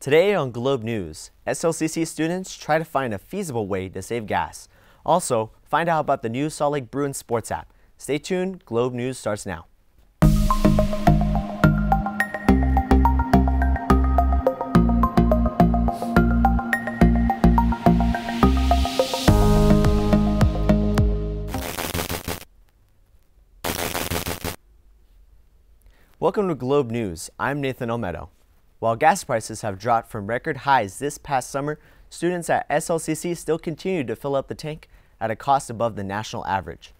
Today on Globe News, SLCC students try to find a feasible way to save gas. Also, find out about the new Salt Lake Bruins sports app. Stay tuned, Globe News starts now. Welcome to Globe News. I'm Nathan Olmedo. While gas prices have dropped from record highs this past summer, students at SLCC still continue to fill up the tank at a cost above the national average.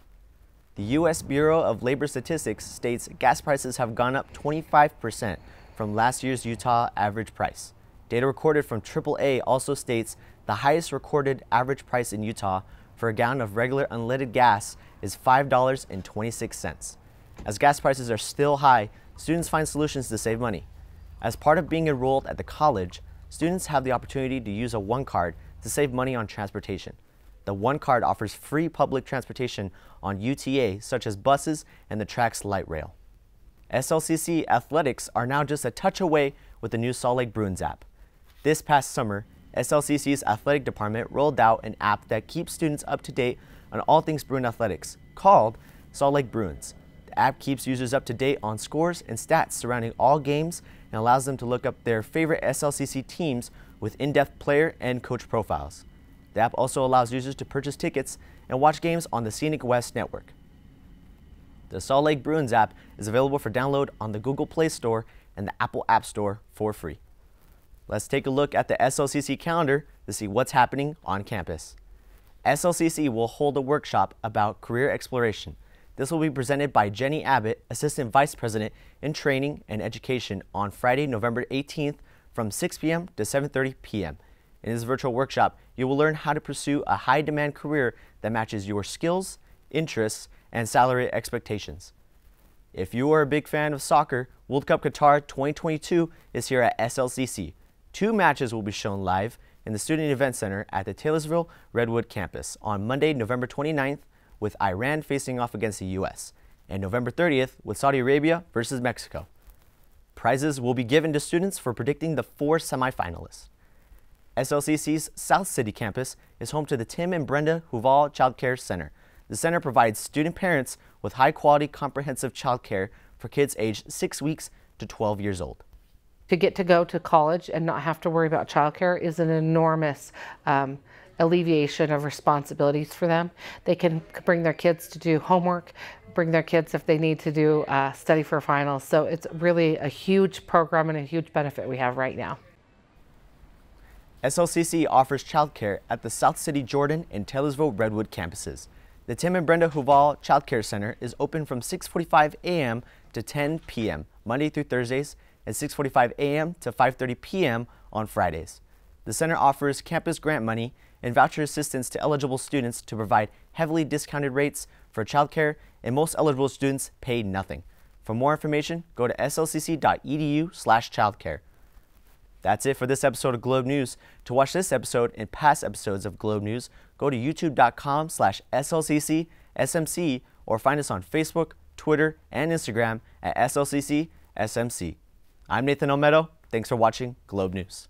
The U.S. Bureau of Labor Statistics states gas prices have gone up 25% from last year's Utah average price. Data recorded from AAA also states the highest recorded average price in Utah for a gallon of regular unleaded gas is $5.26. As gas prices are still high, students find solutions to save money. As part of being enrolled at the college, students have the opportunity to use a One Card to save money on transportation. The One Card offers free public transportation on UTA, such as buses and the TRAX light rail. SLCC athletics are now just a touch away with the new Salt Lake Bruins app. This past summer, SLCC's athletic department rolled out an app that keeps students up to date on all things Bruin athletics, called Salt Lake Bruins. The app keeps users up to date on scores and stats surrounding all games and allows them to look up their favorite SLCC teams with in-depth player and coach profiles. The app also allows users to purchase tickets and watch games on the Scenic West network. The Salt Lake Bruins app is available for download on the Google Play Store and the Apple App Store for free. Let's take a look at the SLCC calendar to see what's happening on campus. SLCC will hold a workshop about career exploration this will be presented by Jenny Abbott, Assistant Vice President in Training and Education on Friday, November 18th from 6 p.m. to 7.30 p.m. In this virtual workshop, you will learn how to pursue a high-demand career that matches your skills, interests, and salary expectations. If you are a big fan of soccer, World Cup Qatar 2022 is here at SLCC. Two matches will be shown live in the Student Event Center at the Taylorsville Redwood campus on Monday, November 29th with Iran facing off against the U.S., and November 30th with Saudi Arabia versus Mexico. Prizes will be given to students for predicting the four semifinalists. SLCC's South City campus is home to the Tim and Brenda Huval Child Care Center. The center provides student parents with high quality comprehensive child care for kids aged 6 weeks to 12 years old. To get to go to college and not have to worry about childcare is an enormous um, alleviation of responsibilities for them. They can bring their kids to do homework, bring their kids if they need to do uh, study for finals. So it's really a huge program and a huge benefit we have right now. SLCC offers childcare at the South City Jordan and Taylorsville Redwood campuses. The Tim and Brenda Huval Child Care Center is open from 6:45 a.m. to 10 p.m. Monday through Thursdays and 6:45 a.m. to 5:30 p.m. on Fridays. The center offers campus grant money and voucher assistance to eligible students to provide heavily discounted rates for childcare, and most eligible students pay nothing. For more information, go to slcc.edu/childcare. That's it for this episode of Globe News. To watch this episode and past episodes of Globe News, go to youtube.com slash slccsmc or find us on Facebook, Twitter, and Instagram at slcc.smc. I'm Nathan Olmedo. Thanks for watching Globe News.